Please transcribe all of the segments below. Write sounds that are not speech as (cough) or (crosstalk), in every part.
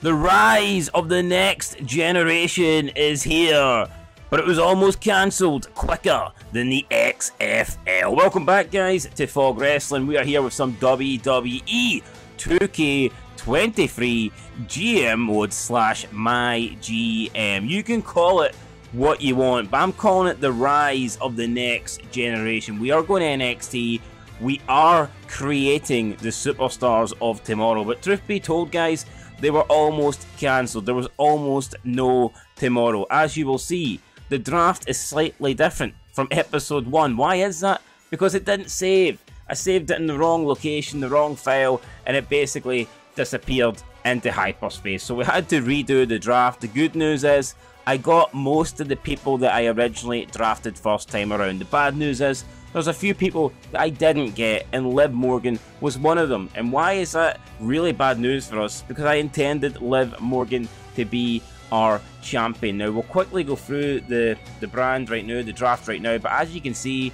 The rise of the next generation is here, but it was almost cancelled quicker than the XFL. Welcome back, guys, to Fog Wrestling. We are here with some WWE 2K23 GM mode slash my GM. You can call it what you want, but I'm calling it the rise of the next generation. We are going to NXT. We are creating the superstars of tomorrow. But truth be told, guys, they were almost cancelled. There was almost no tomorrow. As you will see, the draft is slightly different from episode 1. Why is that? Because it didn't save. I saved it in the wrong location, the wrong file, and it basically disappeared into hyperspace. So we had to redo the draft. The good news is I got most of the people that I originally drafted first time around. The bad news is there's a few people that I didn't get, and Liv Morgan was one of them. And why is that really bad news for us? Because I intended Liv Morgan to be our champion. Now we'll quickly go through the the brand right now, the draft right now. But as you can see,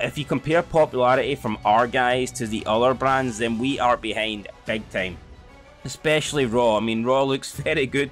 if you compare popularity from our guys to the other brands, then we are behind big time. Especially Raw. I mean, Raw looks (laughs) very good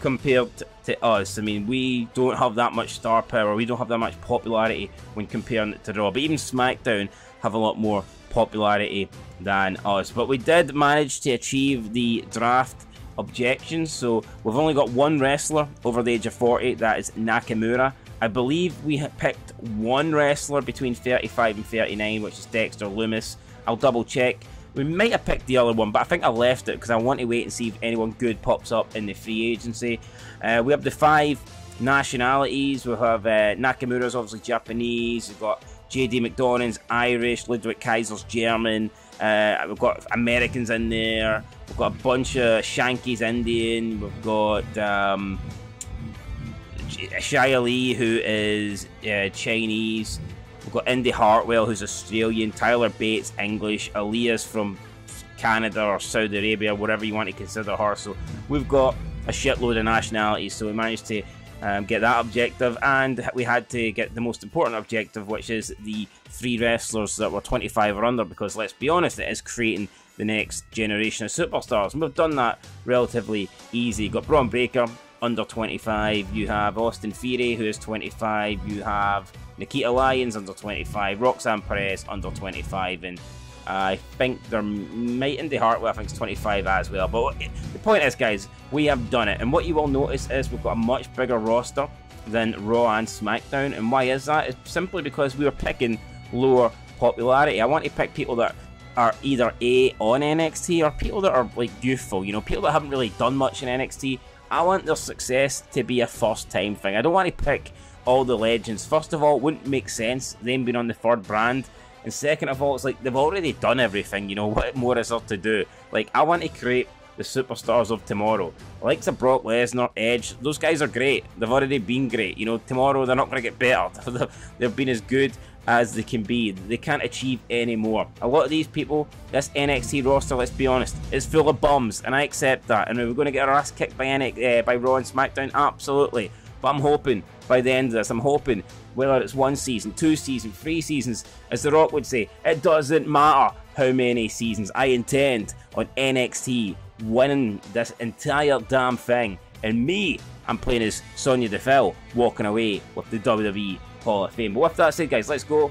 compared to us. I mean, we don't have that much star power, we don't have that much popularity when comparing it to Raw. But even SmackDown have a lot more popularity than us. But we did manage to achieve the draft objections. So we've only got one wrestler over the age of 40, that is Nakamura. I believe we picked one wrestler between 35 and 39, which is Dexter Lumis. I'll double check. We might have picked the other one, but I think I left it because I want to wait and see if anyone good pops up in the free agency. Uh, we have the five nationalities. We have uh, Nakamura's obviously Japanese. We've got JD McDonagh's Irish. Ludwig Kaiser's German. Uh, we've got Americans in there. We've got a bunch of Shanky's Indian. We've got um, Xia Li, who is uh, Chinese. We've got Indi Hartwell, who's Australian. Tyler Bates, English. Aliyah's from Canada or Saudi Arabia, whatever you want to consider her. So we've got a shitload of nationalities. So we managed to um, get that objective, and we had to get the most important objective, which is the three wrestlers that were 25 or under. Because let's be honest, it is creating the next generation of superstars, and we've done that relatively easy. Got Bron Breakker under 25. You have Austin Theory, who is 25. You have Nikita Lyons under 25. Roxanne Perez under 25, and I think there might Indi Hartwell, I think it's 25 as well. But the point is, guys, we have done it. And what you will notice is we've got a much bigger roster than Raw and SmackDown. And why is that? It's simply because we were picking lower popularity. I want to pick people that are either A on NXT or people that are like youthful, you know, people that haven't really done much in NXT. I want their success to be a first time thing. I don't want to pick all the legends. First of all, it wouldn't make sense them being on the third brand and second of all, it's like they've already done everything, you know, (laughs) what more is there to do? Like, I want to create the superstars of tomorrow. Like the Brock Lesnar, Edge, those guys are great. They've already been great. You know, tomorrow they're not going to get better. (laughs) They've been as good as they can be. They can't achieve any more. A lot of these people, this NXT roster, let's be honest, is full of bums, and I accept that. And we're going to get our ass kicked by, NXT, uh, by Raw and SmackDown? Absolutely. But I'm hoping by the end of this, I'm hoping whether it's one season, two seasons, three seasons, as The Rock would say, it doesn't matter how many seasons I intend on NXT winning this entire damn thing. And me, I'm playing as Sonya Deville, walking away with the WWE Hall of Fame. But with that said, guys, let's go.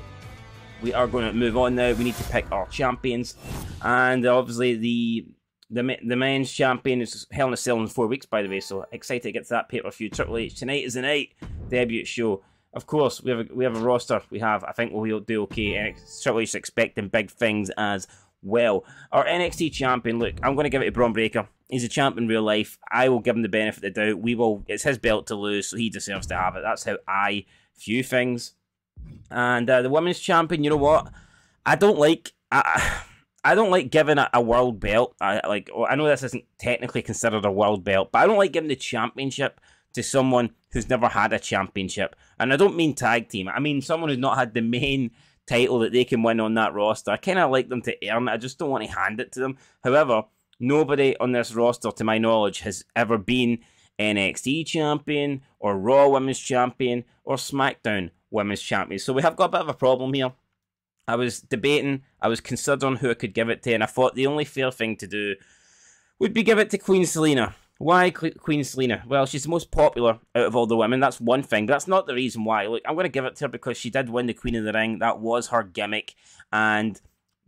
We are going to move on now. We need to pick our champions. And obviously, the the the men's champion is Hell in a Cell in four weeks, by the way. So excited to get to that pay per view. Triple H tonight is the night debut show. Of course, we have a, we have a roster. We have. I think we'll do okay. And Triple H expecting big things as well. Our NXT champion. Look, I'm going to give it to Bron Breakker. He's a champ in real life. I will give him the benefit of the doubt. We will. It's his belt to lose, so he deserves to have it. That's how I view things. And uh, the women's champion. You know what? I don't like. I, I don't like giving a, a world belt. I like. I know this isn't technically considered a world belt, but I don't like giving the championship to someone who's never had a championship. And I don't mean tag team. I mean someone who's not had the main title that they can win on that roster. I kind of like them to earn it. I just don't want to hand it to them. However, nobody on this roster, to my knowledge, has ever been NXT champion or Raw Women's champion or SmackDown Women's champion. So we have got a bit of a problem here. I was debating, I was considering who I could give it to, and I thought the only fair thing to do would be give it to Queen Zelina. Why Queen Zelina? Well, she's the most popular out of all the women. That's one thing, but that's not the reason why. Look, I'm going to give it to her because she did win the Queen of the Ring. That was her gimmick. And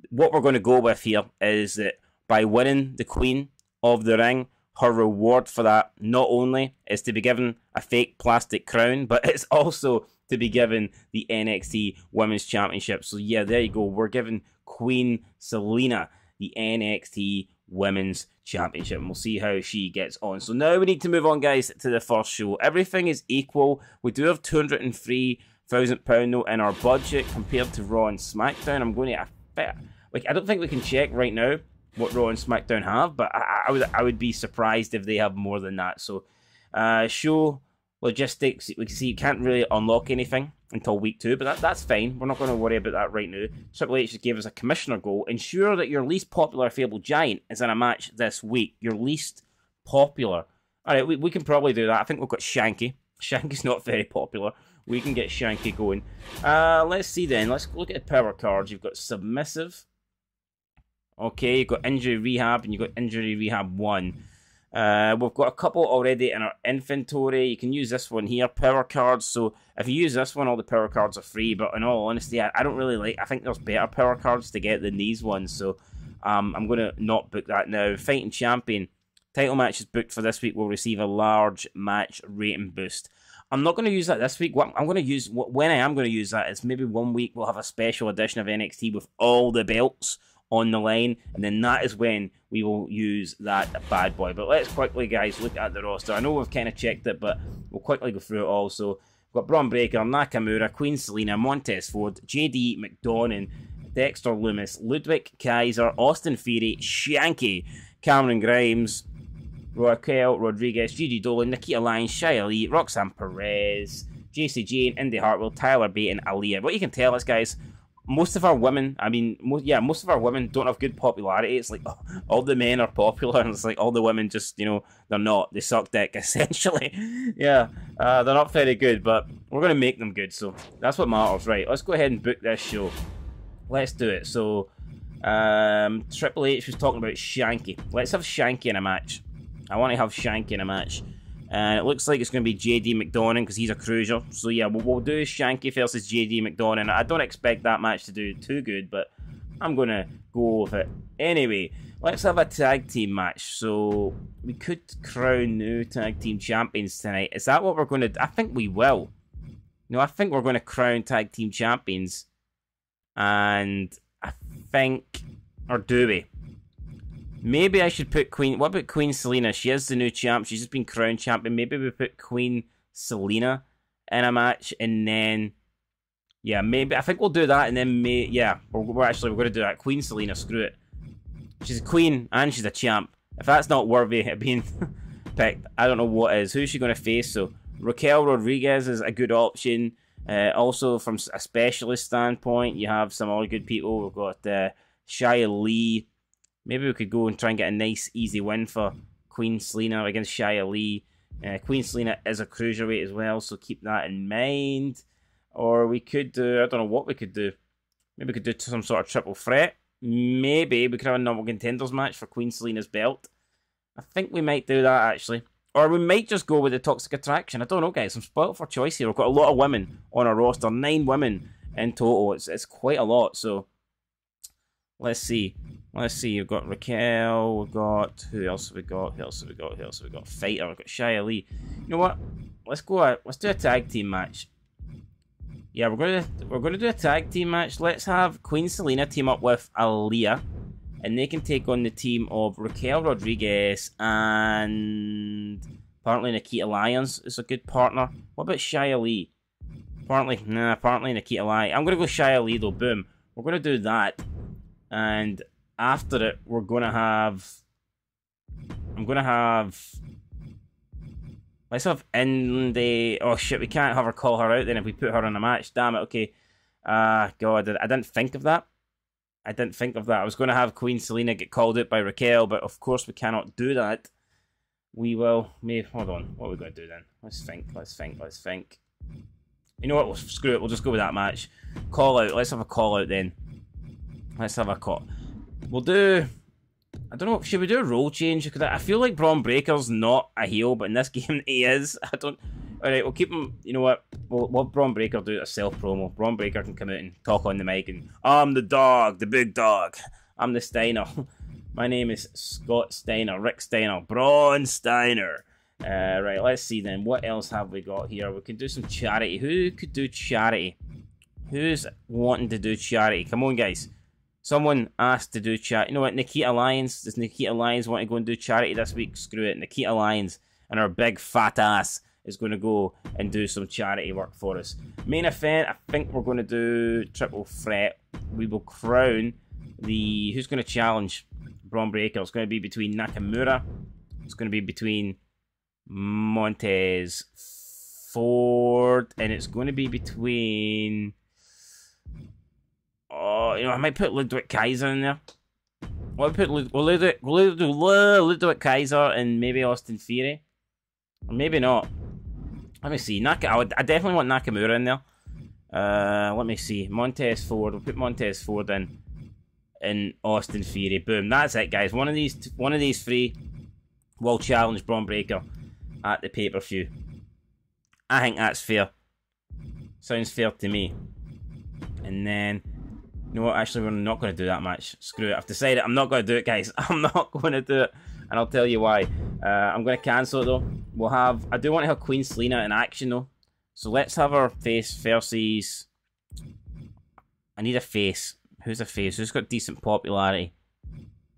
what we're going to go with here is that by winning the Queen of the Ring, her reward for that not only is to be given a fake plastic crown, but it's also to be given the NXT Women's Championship. So yeah, there you go. We're giving Queen Zelina the NXT Women's Championship. And we'll see how she gets on. So now we need to move on, guys, to the first show. Everything is equal. We do have £203,000 note in our budget compared to Raw and SmackDown. I'm going to... Like, I don't think we can check right now what Raw and SmackDown have, but I, I would I would be surprised if they have more than that. So, uh, show logistics, we can see you can't really unlock anything until week two, but that, that's fine. We're not going to worry about that right now. Triple H just gave us a commissioner goal. Ensure that your least popular Fable Giant is in a match this week. Your least popular. All right, we, we can probably do that. I think we've got Shanky. (laughs) Shanky's not very popular. We can get Shanky going. Uh, let's see then. Let's look at the power cards. You've got Submissive. Okay, you've got Injury Rehab and you've got Injury Rehab 1. Uh, we've got a couple already in our inventory. You can use this one here, power cards. So if you use this one, all the power cards are free. But in all honesty, I, I don't really like. I think there's better power cards to get than these ones. So um, I'm going to not book that now. Fighting champion title match is booked for this week. Will receive a large match rating boost. I'm not going to use that this week. What I'm going to use, when I am going to use that, is maybe one week we'll have a special edition of NXT with all the belts on the line, and then that is when we will use that bad boy. But let's quickly, guys, look at the roster. I know we've kind of checked it, but we'll quickly go through it all. So we've got Bron Breakker, Nakamura, Queen Zelina, Montez Ford, JD McDonagh, Dexter Lumis, Ludwig Kaiser, Austin Theory, Shanky, Cameron Grimes, Raquel Rodriguez, Gigi Dolan, Nikita Lyons, Xia Li, Roxanne Perez, Jacy Jayne, Indi Hartwell, Tyler Bate, and Aliyah. What you can tell us, guys, most of our women, I mean, most, yeah, most of our women don't have good popularity. It's like oh, (laughs) all the men are popular, and it's like all the women just, you know, they're not. They suck dick, (laughs) essentially. yeah, uh, they're not very good, but we're going to make them good, so that's what matters. Right, let's go ahead and book this show. Let's do it. So, um, Triple H was talking about Shanky. Let's have Shanky in a match. I want to have Shanky in a match. And it looks like it's going to be JD McDonagh because he's a cruiser. So yeah, we'll, we'll do is Shanky versus JD McDonagh. I don't expect that match to do too good, but I'm going to go with it. Anyway, let's have a tag team match. So we could crown new tag team champions tonight. Is that what we're going to I think we will. No, I think we're going to crown tag team champions. And I think... Or do we? Maybe I should put Queen. What about Queen Zelina? She is the new champ. She's just been crowned champion. Maybe we put Queen Zelina in a match, and then yeah, maybe I think we'll do that, and then may yeah, we're, we're actually we're going to do that. Queen Zelina, screw it. She's a queen and she's a champ. If that's not worthy of being (laughs) picked, I don't know what is. Who's she going to face? So Raquel Rodriguez is a good option. Uh, also, from a specialist standpoint, you have some other good people. We've got uh, Xia Li. Maybe we could go and try and get a nice, easy win for Queen Zelina against Xia Li. Uh, Queen Zelina is a cruiserweight as well, so keep that in mind. Or we could do, I don't know what we could do. Maybe we could do some sort of triple threat. Maybe we could have a normal contenders match for Queen Zelina's belt. I think we might do that actually. Or we might just go with the Toxic Attraction. I don't know, guys. I'm spoiled for choice here. We've got a lot of women on our roster. Nine women in total. It's, it's quite a lot, so let's see. Let's see, we've got Raquel, we've got who else have we got? Who else have we got? Who else have we got? Fighter, we've got Xia Li. You know what? Let's go out. Let's do a tag team match. Yeah, we're gonna we're gonna do a tag team match. Let's have Queen Zelina team up with Aliyah, and they can take on the team of Raquel Rodriguez and apparently Nikita Lyons is a good partner. What about Xia Li? Apparently, nah, apparently Nikita Lyons. I'm gonna go Xia Li though. Boom. We're gonna do that, and after it, we're gonna have. I'm gonna have. Let's have Indi. Oh shit, we can't have her call her out then if we put her in a match. Damn it. Okay. Ah, uh, God, I didn't think of that. I didn't think of that. I was going to have Queen Zelina get called out by Raquel, but of course we cannot do that. We will. Maybe. Hold on. What are we going to do then? Let's think. Let's think. Let's think. You know what? We'll, screw it. We'll just go with that match. Call out. Let's have a call out then. Let's have a call. We'll do. I don't know. Should we do a role change? Because I feel like Bron Breakker's not a heel, but in this (laughs) game he is. I don't. All right, we'll keep him. You know what? We'll, what Bron Breakker do a self promo. Bron Breakker can come out and talk on the mic and I'm the dog, the big dog. I'm the Steiner. (laughs) My name is Scott Steiner, Rick Steiner, Braun Steiner. Uh, right, let's see then. What else have we got here? We can do some charity. Who could do charity? Who's wanting to do charity? Come on, guys. Someone asked to do charity. You know what? Nikita Lyons. Does Nikita Lyons want to go and do charity this week? Screw it. Nikita Lyons and her big fat ass is going to go and do some charity work for us. Main event, I think we're going to do triple threat. We will crown the... Who's going to challenge Bron Breakker. It's going to be between Nakamura. It's going to be between Montez Ford. And it's going to be between... Oh, you know, I might put Ludwig Kaiser in there. We'll put Lud Ludwig, Ludwig, Ludwig Kaiser and maybe Austin Theory. Or maybe not. Let me see. Naka, I, would, I definitely want Nakamura in there. Uh, let me see. Montez Ford. We'll put Montez Ford in. And Austin Theory. Boom. That's it, guys. One of these, one of these three will challenge Bron Breakker at the pay per view. I think that's fair. Sounds fair to me. And then, you know what? Actually, we're not going to do that match. Screw it. I've decided I'm not going to do it, guys. (laughs) I'm not going to do it and I'll tell you why. Uh, I'm going to cancel it though. We'll have. I do want to have Queen Zelina in action though, so let's have her face versus. I need a face. Who's a face? Who's got decent popularity?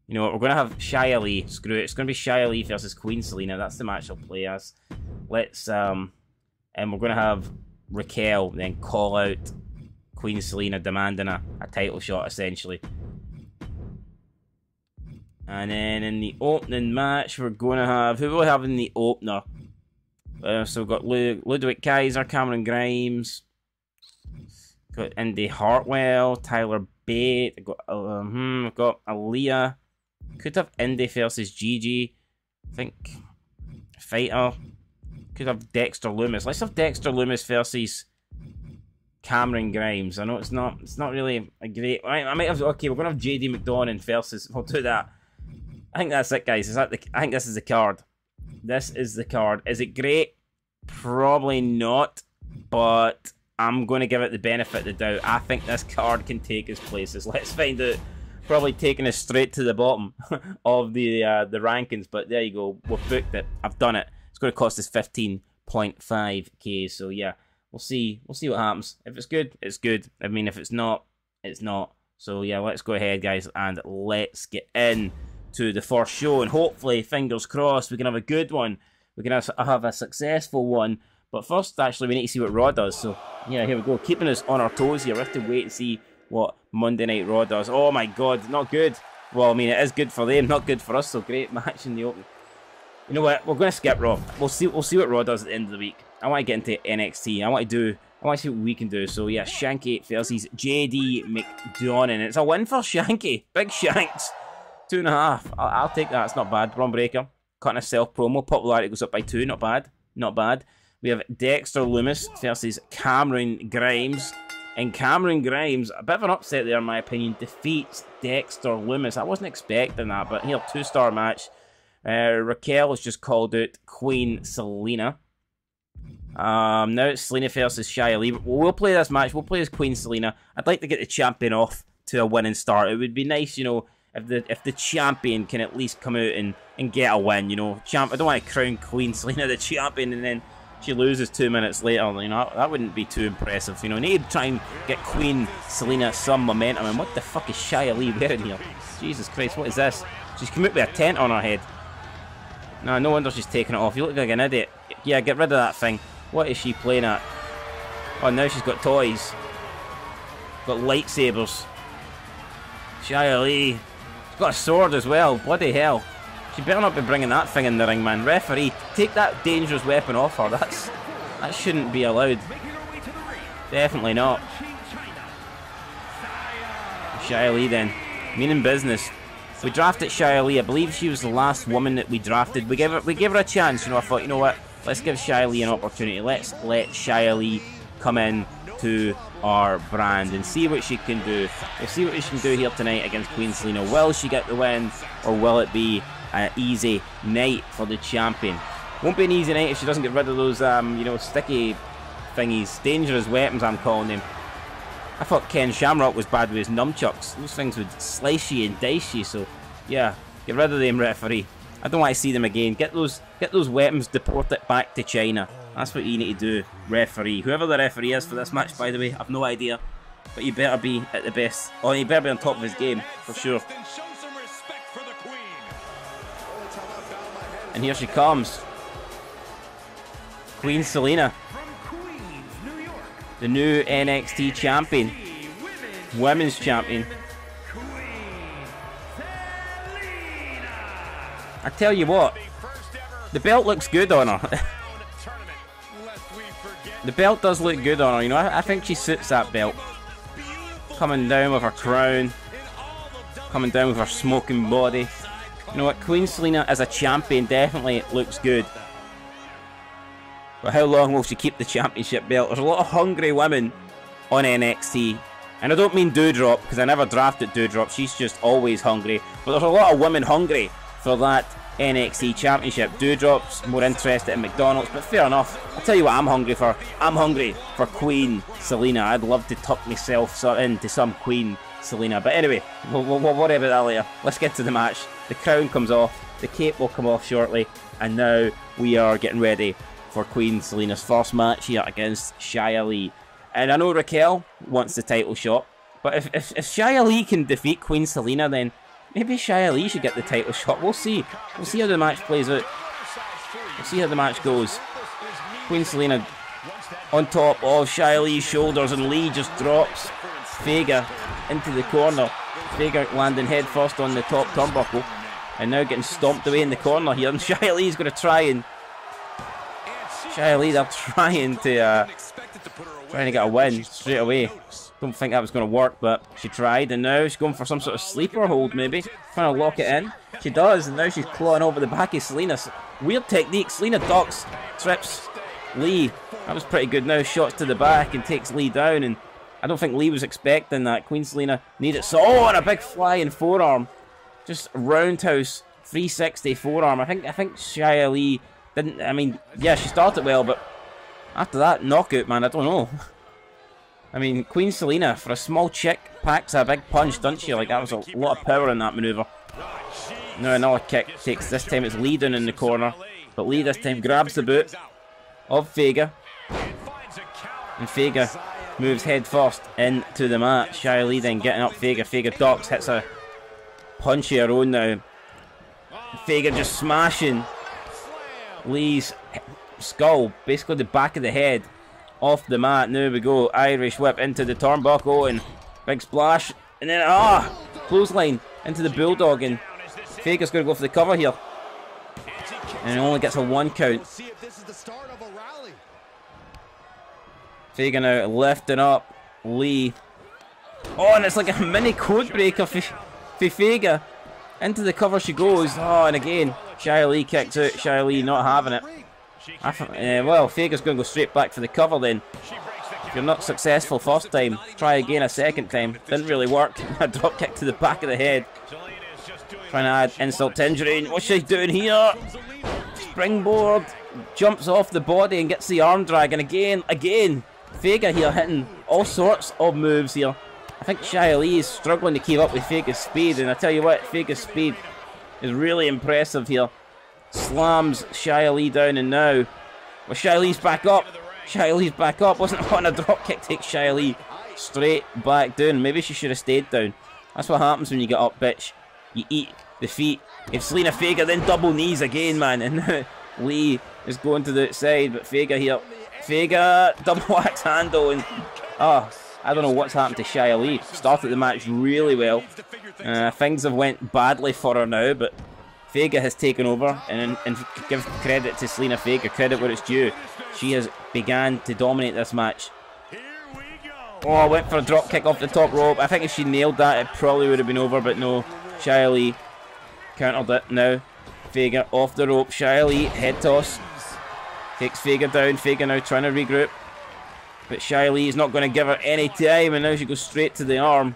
You know what? We're going to have Xia Li. Screw it. It's going to be Xia Li versus Queen Zelina. That's the match I'll play as. Let's um, and we're going to have Raquel then call out Queen Zelina demanding a, a title shot essentially. And then in the opening match, we're going to have... Who will we have in the opener? Uh, so we've got Lud Ludwig Kaiser, Cameron Grimes. Got Indi Hartwell, Tyler Bate. got, um, hmm, we've got Aliyah. Could have Indi versus Gigi. I think. Fighter. Could have Dexter Lumis. Let's have Dexter Lumis versus Cameron Grimes. I know it's not it's not really a great. I, I might have okay. We're gonna have JD McDonagh versus. We'll do that. I think that's it, guys. Is that the? I think this is the card. This is the card. Is it great? Probably not, but I'm going to give it the benefit of the doubt. I think this card can take us places. (laughs) Let's find out. Probably taking us straight to the bottom (laughs) of the uh, the rankings, but there you go. We've booked it. I've done it. It's going to cost us 15.5k. So yeah, we'll see. We'll see what happens. If it's good, it's good. I mean, if it's not, it's not. So yeah, let's go ahead, guys, and let's get in to the first show, and hopefully, fingers crossed, we can have a good one. We can have a successful one. But first, actually, we need to see what Raw does. So, yeah, here we go. Keeping us on our toes here. We have to wait and see what Monday Night Raw does. Oh my god, not good. Well, I mean, it is good for them, not good for us. So, great match in the open. You know what? We're going to skip Raw. We'll see. We'll see what Raw does at the end of the week. I want to get into NXT. I want to do. I want to see what we can do. So yeah, Shanky versus JD McDonagh. It's a win for Shanky. Big Shanks. Two and a half. I'll, I'll take that. It's not bad. Bron Breakker. Cutting a self promo. Popularity goes up by two. Not bad. Not bad. We have Dexter Lumis versus Cameron Grimes. And Cameron Grimes, a bit of an upset there in my opinion, defeats Dexter Lumis. I wasn't expecting that, but here, two-star match. Uh, Raquel has just called out Queen Zelina. Um, now it's Zelina versus Xia Li. We'll play this match. We'll play as Queen Zelina. I'd like to get the champion off to a winning start. It would be nice, you know, if the if the champion can at least come out and, and get a win, you know, champ. I don't want to crown Queen (laughs) Zelina the champion and then she loses two minutes later. You know, that wouldn't be too impressive. You know, need to try and get Queen Zelina some momentum. And what the fuck is Xia Li wearing here? Jesus Christ, what is this? She's come out with a tent on her head. No, no wonder she's taking it off. You look like an idiot. Yeah, get rid of that thing. What is she playing at? Oh, now she's got toys. Got lightsabers. Xia Li got a sword as well. Bloody hell. She better not be bringing that thing in the ring, man. Referee, take that dangerous weapon off her. That's That shouldn't be allowed. Definitely not. Xia Li then. Meaning business. We drafted Xia Li. I believe she was the last woman that we drafted. We gave her, we gave her a chance. You know, I thought, you know what? Let's give Li an opportunity. Let's let Li come in to our brand and see what she can do. We'll see what she can do here tonight against Queen Zelina. Will she get the win or will it be an easy night for the champion? Won't be an easy night if she doesn't get rid of those, um, you know, sticky thingies, dangerous weapons I'm calling them. I thought Ken Shamrock was bad with his nunchucks. Those things would slice you and dice you, so yeah, get rid of them, referee. I don't want to see them again. Get those get those weapons, deport it back to China. That's what you need to do, referee. Whoever the referee is for this match, by the way, I've no idea. But you better be at the best. Or you better be on top of his game, for sure. And here she comes. Queen Zelina. The new NXT champion. Women's champion. I tell you what, the belt looks good on her. (laughs) the belt does look good on her, you know, I, I, think she suits that belt. Coming down with her crown, coming down with her smoking body. You know what, Queen Zelina as a champion definitely looks good. But how long will she keep the championship belt? There's a lot of hungry women on NXT. And I don't mean Doudrop, because I never drafted Doudrop. She's just always hungry. But there's a lot of women hungry for that NXT Championship. Doudrop's more interested in McDonald's, but fair enough. I'll tell you what I'm hungry for. I'm hungry for Queen Zelina. I'd love to tuck myself into some Queen Zelina. But anyway, we'll, we'll, we'll worry about that later. Let's get to the match. The crown comes off, the cape will come off shortly, and now we are getting ready for Queen Zelina's first match here against Xia Li. And I know Raquel wants the title shot, but if, if, if Xia Li can defeat Queen Zelina, then Maybe Xia Li should get the title shot. We'll see. We'll see how the match plays out. We'll see how the match goes. Queen Zelina on top of Xia Li's shoulders and Li just drops Vega into the corner. Vega landing headfirst on the top turnbuckle and now getting stomped away in the corner here. (laughs) And Xia Li's going to try and Xia Li, they're (laughs) trying to uh, trying to get a win straight away. Don't think that was going to work, but she tried, and now she's going for some sort of sleeper hold, maybe. Trying to lock it in. She does, and now she's clawing over the back of Zelina. Weird technique. Zelina ducks, trips Li. That was pretty good now. Shots to the back and takes Li down, and I don't think Li was expecting that. Queen Zelina needed so. Oh, and a big flying forearm. Just roundhouse 360 forearm. I think I think Xia Li didn't. I mean, yeah, she started well, but after that knockout, man, I don't know. (laughs) I mean, Queen Zelina, for a small chick, packs a big punch, doesn't she? Like, that was a lot of power in that maneuver. Now another kick takes, this time it's Li down in the corner. But Li this time grabs the boot of Vega. And Vega moves head first into the mat. Xia Li then getting up Vega. Vega ducks, hits a punch of her own now. Vega just smashing Li's skull, basically the back of the head off the mat. Now we go. Irish whip into the turnbuckle and big splash. And then, ah, clothesline into the bulldog. And Vega's going to go for the cover here. And it only gets a one count. Vega now lifting up Li. Oh, and it's like a mini code breaker for, for Vega. Into the cover she goes. Oh, and again, Xia Li kicks out. Xia Li not having it. Uh, well, Vega's going to go straight back for the cover then. If you're not successful first time, try again a second time. Didn't really work. (laughs) a drop kick to the back of the head. Trying to add insult to injury. What's she doing here? Springboard. Jumps off the body and gets the arm drag. And again, again, Vega here hitting all sorts of moves here. I think Xia Li is struggling to keep up with Vega's speed. And I tell you what, Vega's speed is really impressive here slams Xia Li down and now well Xia Li's back up. Xia Li's back up. Wasn't (laughs) on a drop kick takes Xia Li straight back down. Maybe she should have stayed down. That's what happens when you get up bitch. You eat the feet. If Zelina Vega then double knees again man. (laughs) And Li is going to the outside but Vega here. Vega (laughs) double axe handle and oh I don't know what's happened to Xia Li started the match really well. Uh, things have went badly for her now but Vega has taken over, and, and give credit to Zelina Vega, credit where it's due. She has began to dominate this match. Oh, I went for a drop kick off the top rope. I think if she nailed that, it probably would have been over, but no. Xia Li countered it now. Vega off the rope. Xia Li head toss. Takes Vega down. Vega now trying to regroup. But Xia Li is not going to give her any time, and now she goes straight to the arm.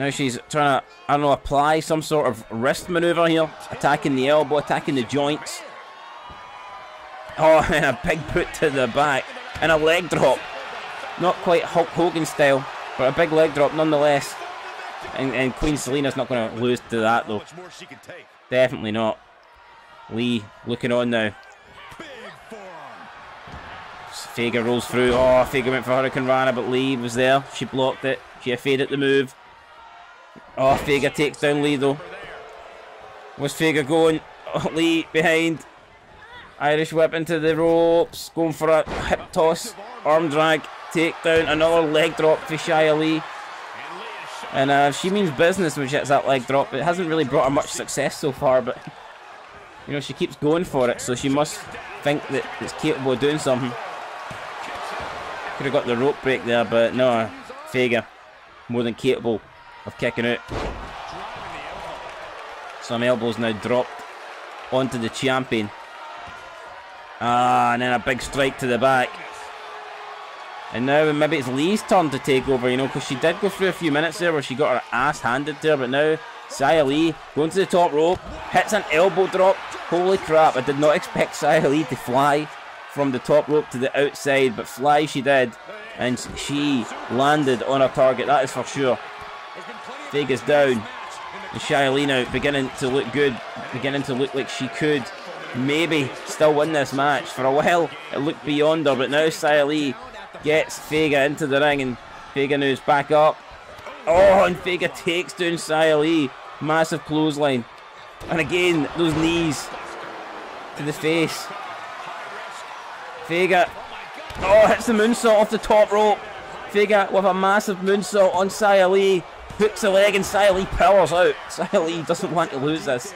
Now she's trying to, I don't know, apply some sort of wrist maneuver here. Attacking the elbow, attacking the joints. Oh, (laughs) and a big boot to the back. And a leg drop. Not quite Hulk Hogan style, but a big leg drop nonetheless. And, and Queen Zelina's not going to lose to that, though. Definitely not. Li looking on now. Vega rolls through. Oh, Vega went for hurricanrana, but Li was there. She blocked it. She faded the move. Oh, Vega takes down Li though. Where's going? Oh, Li behind. Irish whip into the ropes. Going for a hip toss. Arm drag. Take down. Another leg drop for Xia Li. And uh, she means business when she hits that leg drop. It hasn't really brought her much success so far, but you know she keeps going for it, so she must think that it's capable of doing something. Could have got the rope break there, but no, Vega more than capable of kicking out. Some elbows now dropped onto the champion. Ah, and then a big strike to the back. And now maybe it's Li's turn to take over, you know, because she did go through a few minutes there where she got her ass handed to her, but now Xia Li going to the top rope, hits an elbow drop. Holy crap, I did not expect Xia Li to fly from the top rope to the outside, but fly she did, and she landed on her target, that is for sure. Vega's down. And now beginning to look good, beginning to look like she could maybe still win this match. For a while, it looked beyond her, but now Xia Li gets Vega into the ring, and Vega now's back up. Oh, and Vega takes down Xia Li. Massive clothesline. And again, those knees to the face. Vega. Oh, hits the moonsault off the top rope. Vega with a massive moonsault on Xia Li hooks a leg and Li powers out. Li doesn't want to lose this.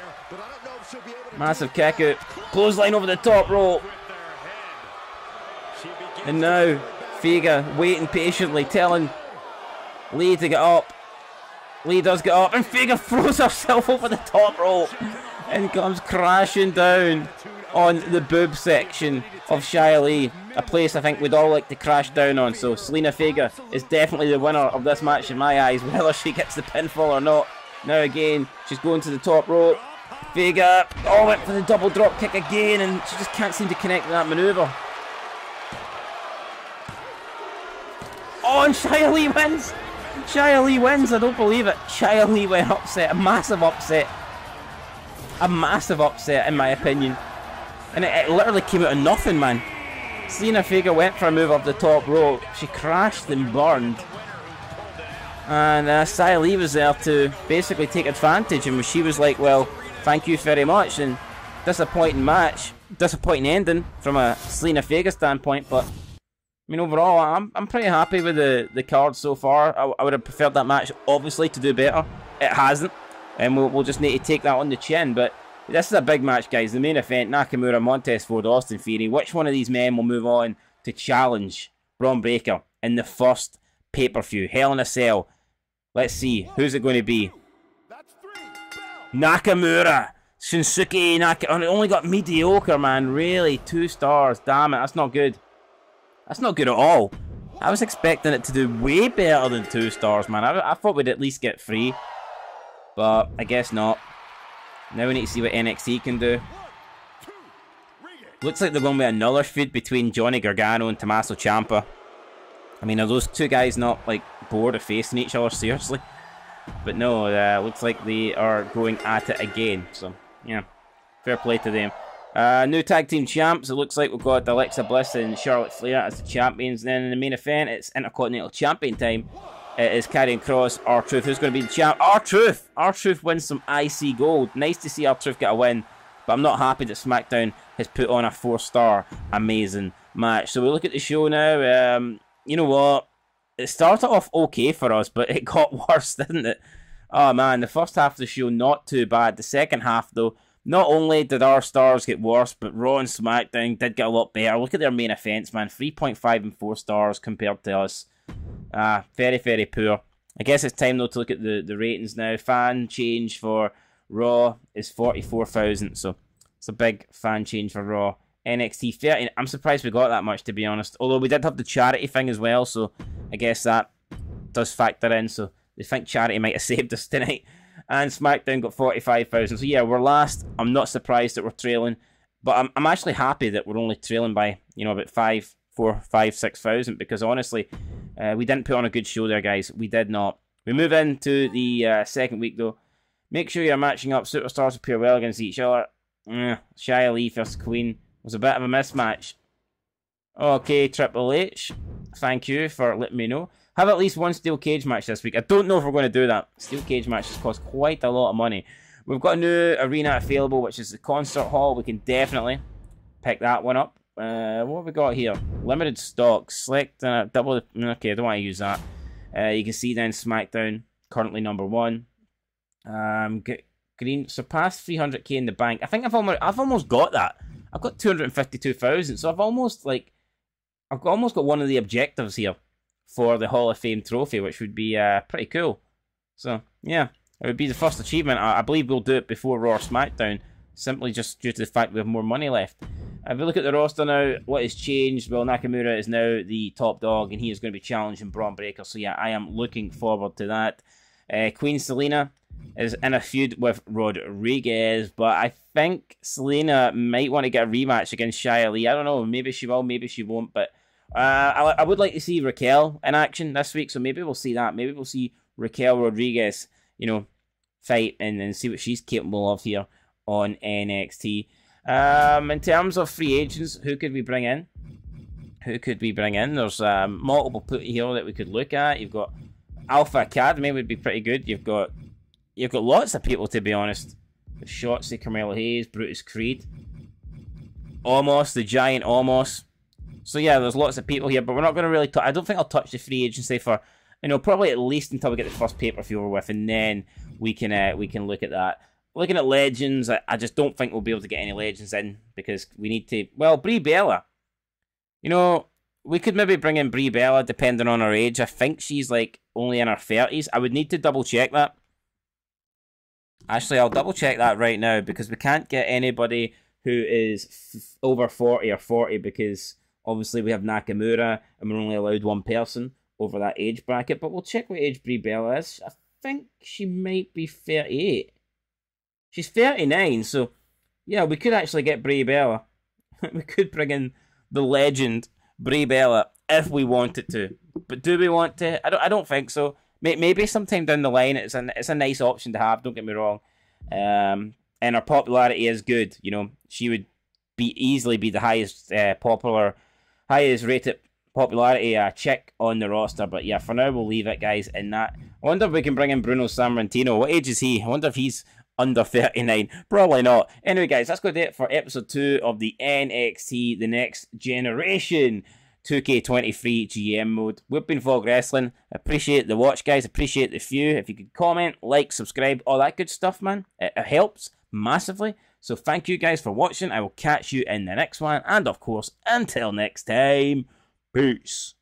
Massive kick out. Clothesline over the top rope. And now, Vega waiting patiently, telling Li to get up. Li does get up, and Vega throws herself over the top rope and comes crashing down on the boob section of Xia Li, a place I think we'd all like to crash down on. So Zelina Vega is definitely the winner of this match in my eyes, (laughs) whether she gets the pinfall or not. Now again, she's going to the top rope. Vega, oh, went for the double drop kick again, and she just can't seem to connect with that maneuver. Oh, (laughs) and Xia Li wins! Xia Li wins, I don't believe it. Xia Li went upset, a massive upset. A massive upset, in my opinion. And it, it literally came out of nothing, man. Zelina Vega went for a move up the top rope. She crashed and burned. And uh, was there to basically take advantage. And she was like, well, thank you very much. And disappointing match. Disappointing ending from a Zelina Vega standpoint. But, I mean, overall, I'm, I'm pretty happy with the, the card so far. I, I would have preferred that match, obviously, to do better. It hasn't. And we'll, we'll just need to take that on the chin. But this is a big match, guys. The main event, Nakamura, Montez Ford, Austin Theory. Which one of these men will move on to challenge Bron Breakker in the first pay-per-view? Hell in a Cell. Let's see. Who's it going to be? Nakamura. Shinsuke Nakamura. Oh, only got mediocre, man. Really? Two stars. Damn it. That's not good. That's not good at all. I was expecting it to do way better than two stars, man. I, I thought we'd at least get three. But I guess not. Now we need to see what NXT can do. Looks like they're going with another feud between Johnny Gargano and Tommaso Ciampa. I mean, are those two guys not, like, bored of facing each other, seriously? But no, uh, looks like they are going at it again. So, yeah, fair play to them. Uh, new tag team champs. It looks like we've got Alexa Bliss and Charlotte Flair as the champions. And then in the main event, it's Intercontinental Champion time. It is Karrion Kross. R-Truth. Who's going to be the champ? R-Truth! R-Truth wins some IC gold. Nice to see R-Truth get a win. But I'm not happy that SmackDown has put on a four-star amazing match. So we look at the show now. Um, you know what? It started off okay for us, but it (laughs) got worse, didn't it? Oh man, the first half of the show not too bad. The second half though, not only did our stars get worse, but Raw and SmackDown did get a lot better. Look at their main events, man. 3.5 and 4 stars compared to us. Ah, very, very poor. I guess it's time though to look at the, the ratings now. Fan change for Raw is 44,000, so it's a big fan change for Raw. NXT 30. I'm surprised we got that much, to be honest. Although we did have the charity thing as well, so I guess that does factor in. So they think charity might have (laughs) saved us tonight. And SmackDown got 45,000. So yeah, we're last. I'm not surprised that we're trailing, but I'm, I'm actually happy that we're only trailing by, you know, about five, four, five, six thousand because honestly, uh, we didn't put on a good show there, guys. We did not. We move into the uh, second week though. Make sure you're matching up superstars who pair well against each other. Eh, Xia Li versus Queen was a bit of a mismatch. Okay, Triple H, thank you for letting me know. Have at least one steel cage match this week. I don't know if we're going to do that. Steel cage matches cost quite a lot of money. We've got a new arena available, which is the concert hall. We can definitely pick that one up. Uh, what have we got here? Limited stock. Select uh, double. Okay, I don't want to use that. Uh, you can see then SmackDown currently number one. Um, Green surpassed 300k in the bank. I think I've almost I've almost got that. I've got 252,000, so I've almost like I've almost got one of the objectives here for the Hall of Fame trophy, which would be uh, pretty cool. So yeah, it would be the first achievement. I, I believe we'll do it before Raw SmackDown, simply just due to the fact we have more money left. If we look at the roster now, what has changed? Well, Nakamura is now the top dog, and he is going to be challenging Bron Breakker. So yeah, I am looking forward to that. Uh, Queen Zelina is in a feud with Rodriguez, but I think Zelina might want to get a rematch against Xia Li. I don't know. Maybe she will, maybe she won't. But uh, I, I would like to see Raquel in action this week, so maybe we'll see that. Maybe we'll see Raquel Rodriguez, you know, fight and, and see what she's capable of here on NXT. Um, in terms of free agents, who could we bring in? Who could we bring in? There's um, multiple here that we could look at. You've got Alpha Academy would be pretty good. You've got you've got lots of people to be honest. Shotzi, Carmelo Hayes, Brutus Creed, Omos, the Giant Omos. So yeah, there's lots of people here, but we're not going to really. I don't think I'll touch the free agency for you know probably at least until we get the first pay per over with, and then we can uh, we can look at that. Looking at legends, I, I just don't think we'll be able to get any legends in because we need to. Well, Brie Bella, you know, we could maybe bring in Brie Bella depending on her age. I think she's like only in her thirties. I would need to double check that. Actually, I'll double check that right now because we can't get anybody who is over 40 or 40 because obviously we have Nakamura and we're only allowed one person over that age bracket. But we'll check what age Brie Bella is. I think she might be 38. She's 39, so yeah, we could actually get Brie Bella. (laughs) we could bring in the legend Brie Bella if we wanted to. But do we want to? I don't. I don't think so. Maybe sometime down the line, it's a it's a nice option to have. Don't get me wrong. Um, and her popularity is good. You know, she would be easily be the highest uh, popular, highest rated popularity uh, chick on the roster. But yeah, for now we'll leave it, guys. In that, I wonder if we can bring in Bruno Sammartino. What age is he? I wonder if he's under 39. Probably not. Anyway, guys, that's going to do it for episode 2 of the NXT The Next Generation. 2K23 GM mode. We've been Fog Wrestling. Appreciate the watch, guys. Appreciate the view. If you could comment, like, subscribe, all that good stuff, man. It, it helps massively. So thank you guys for watching. I will catch you in the next one. And of course, until next time, peace.